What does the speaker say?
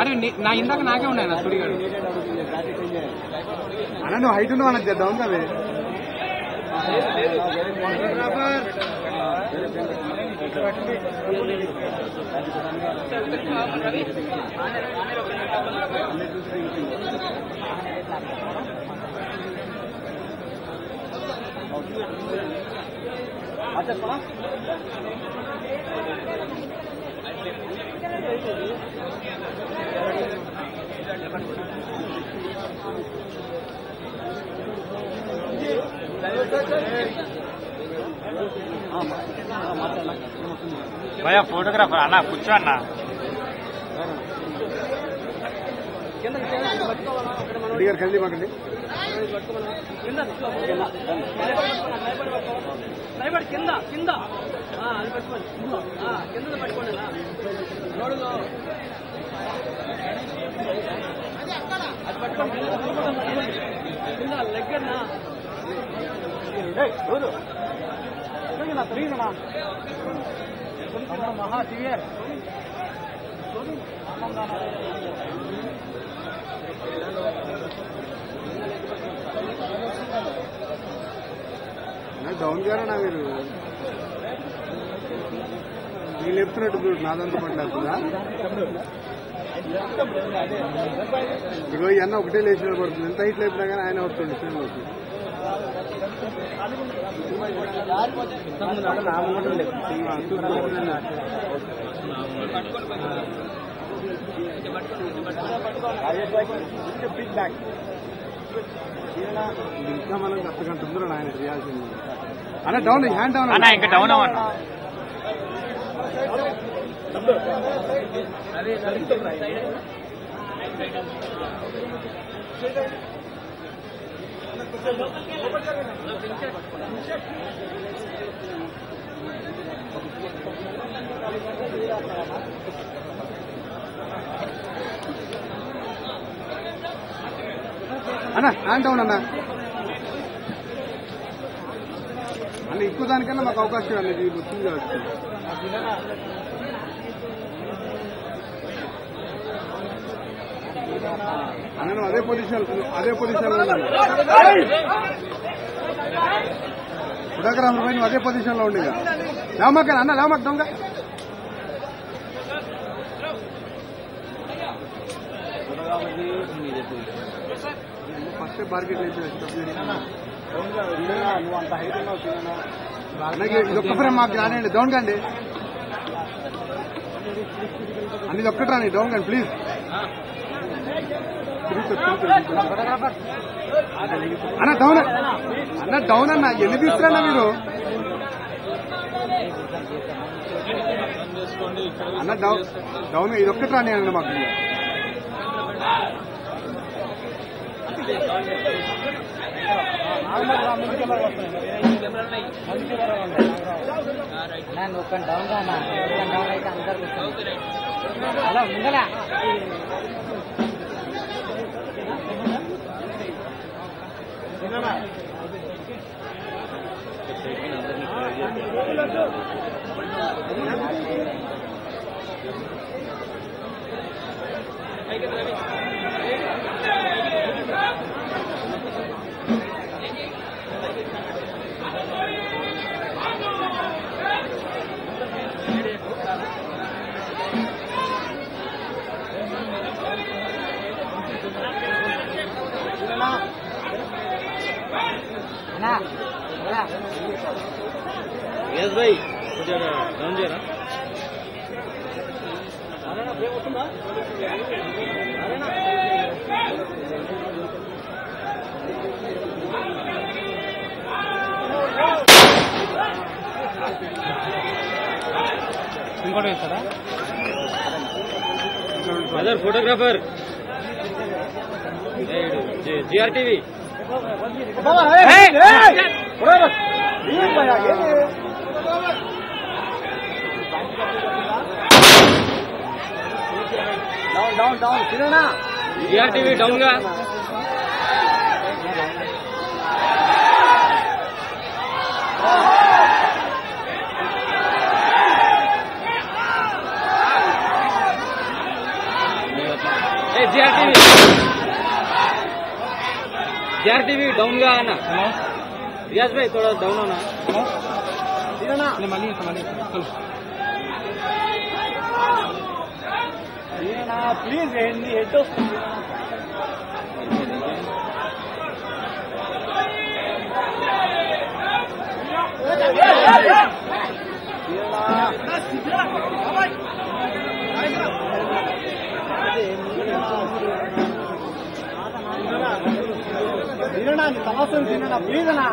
అరే నా ఇందాక నాకే ఉన్నాయి నా సుడిగాడు. అన్న నువ్వు హైట్ ఉన్నావు అన్నది చేద్దాం కదా భయ ఫోటోగ్రాఫర్ అన్న కూర్చో అన్న. రెడ్డి గారు కలిసి మాకండి కింద కింద. ఆ, మహా సివియర్ డౌన్ గారా మీరు? నేను చెప్తున్నట్టు చూడు నాదంతా పట్లేస్తుందా ఇగో ఈ అన్న ఒకటే లేచిన పడుతుంది ఎంత హైట్ లేపినా కానీ ఆయన వస్తుంది ఫిల్మ్ వచ్చి ఇంకా మనం కష్టగంట ఆయన చేయాల్సింది. అన్న డౌన్ హ్యాండ్ డౌన్ ఇంకా డౌన్ అవ్వండి. అన్న హ్యాండ్ డౌన్ అన్న ఎక్కువ దానికన్నా మాకు అవకాశం అనేది వచ్చింది కాబట్టి అన్న నువ్వు అదే పొజిషన్ అదే పొజిషన్ ఫోటోగ్రాఫర్ పైన అదే పొజిషన్లో ఉండి లేవమాక అన్న లేవమాక దొంగ. ఫస్ట్ బార్గెట్ అలాగే ఇది ఒక్క ఫ్రేమ్ మాకు రానండి డౌన్ కండి. అన్ని ఇది ఒక్కటి రాని డౌన్ కండి ప్లీజ్ అన్న డౌన్ అన్న డౌన్ అన్న ఎన్ని తీసుకురన్నా మీరు? అన్న డౌన్ డౌన్ ఇది ఒక్కటి రాని అన్న మాకు. నేను ఒక్క డౌన్గా ఉన్నా ఒక్క డౌన్ అయితే అందరు హలో ముందలా అన్నా ఎలా ఇంకోటి వేస్తారా? Brother photographer GR TV down down down తిననా GR TV డౌన్గా జిఆర్టీవీ आरटीवी डाउन का ना? रियाज भाई थोड़ा डाउन होना ठीक है ना? मानिए चलो प्लीज़ ఏంటి హెడ్ సమస్య ప్లీజ్ అన్నా